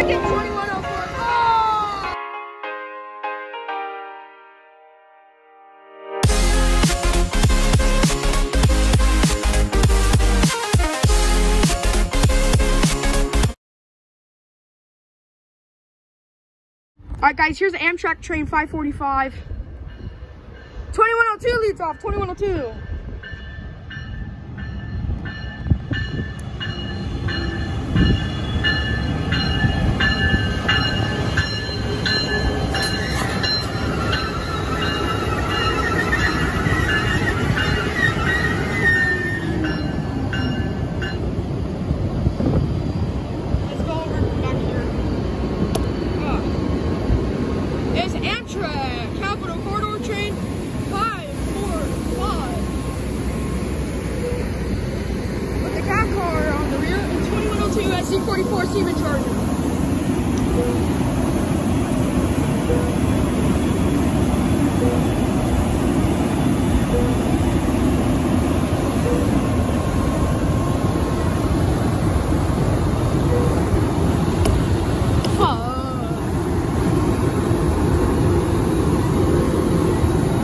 Freaking 2104. Oh! All right, guys, here's the Amtrak train 545. 2102 leads off, 2102. Let's go over back here. Ah. It's Amtrak Capitol Corridor Train 545. With the cab car on the rear and 2102 SC44 Siemens Charger.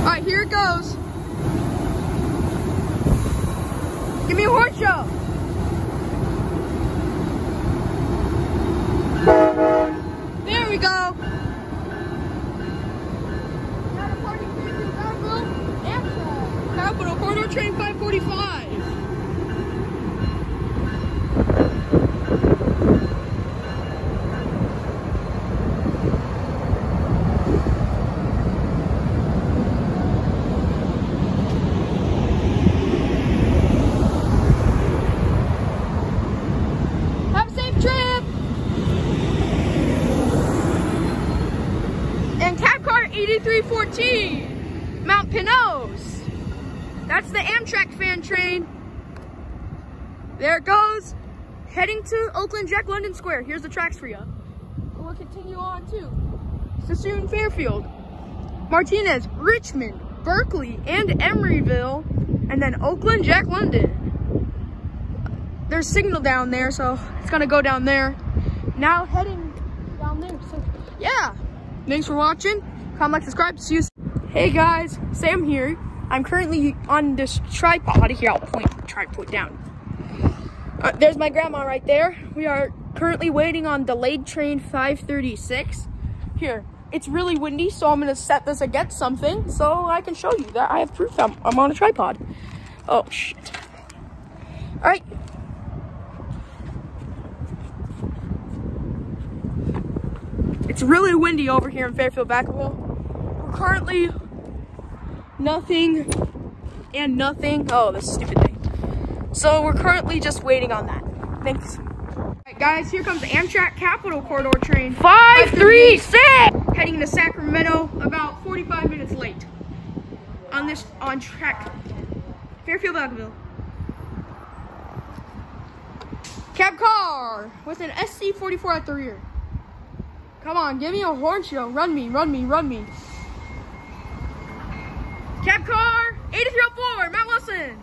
Alright, here it goes. Give me a horn show. There we go. Capitol Corridor Train 545. Have a safe trip. And cab car 8314, Mount Pinos. That's the Amtrak fan train. There it goes. Heading to Oakland Jack London Square. Here's the tracks for you. We'll continue on to Suisun Fairfield, Martinez, Richmond, Berkeley, and Emeryville, and then Oakland Jack London there's signal down there, so it's gonna go down there. Now heading down there. So yeah, thanks for watching. Comment, like, subscribe. See you. Hey guys, Sam here. I'm currently on this tripod. Here, I'll point. tripod down. Uh, there's my grandma right there. We are currently waiting on delayed train 536. Here, it's really windy, so I'm gonna set this against something so I can show you that I have proof I'm, I'm on a tripod. Oh shit. All right. It's really windy over here in Fairfield Vacaville. We're currently nothing and nothing. Oh, this stupid thing. So we're currently just waiting on that. Thanks. All right, guys, here comes the Amtrak Capitol Corridor train. 536! Heading to Sacramento, about 45 minutes late. On this, on track. Fairfield Vacaville. Cab car with an SC44 at the rear. Come on, give me a horn show. Run me, run me, run me. Cab car, 8304, Matt Wilson.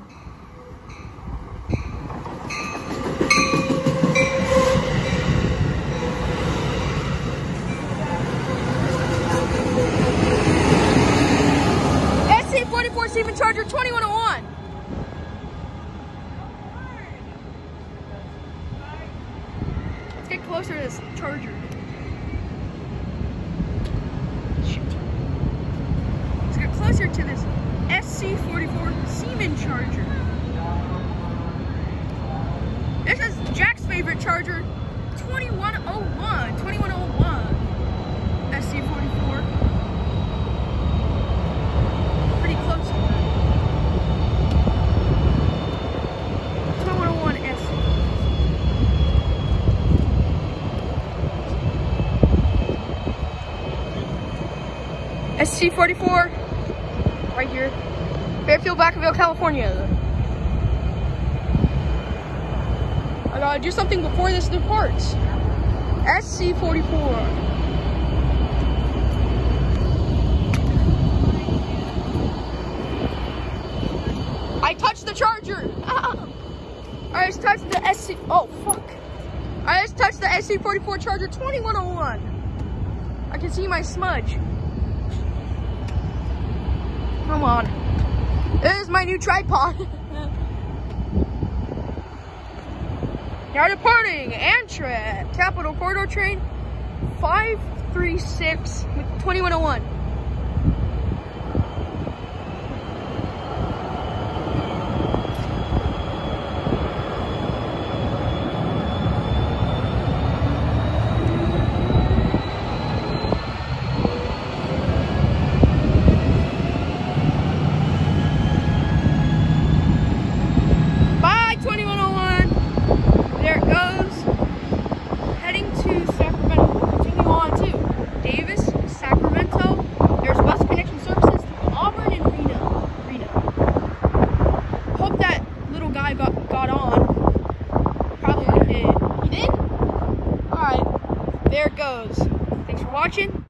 SC44 Siemens Charger 2101. Let's get closer to this charger. Shoot. Let's get closer to this SC44 Siemens charger. This is Jack's favorite charger, 2101, 2101 SC44. Pretty close. 2101 SC. SC44, right here. Fairfield, Vacaville, California. I gotta do something before this departs. SC-44. I touched the charger. I just touched the SC. Oh, fuck. I just touched the SC44 charger 2101. I can see my smudge. Come on. This is my new tripod. now departing Amtrak Capitol Corridor Train 536 with 2101. videos. Thanks for watching.